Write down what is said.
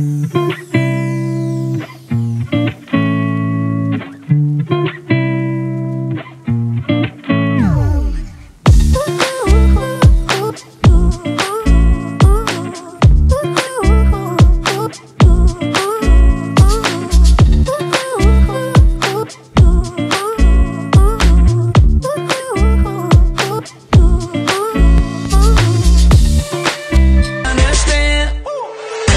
Bye.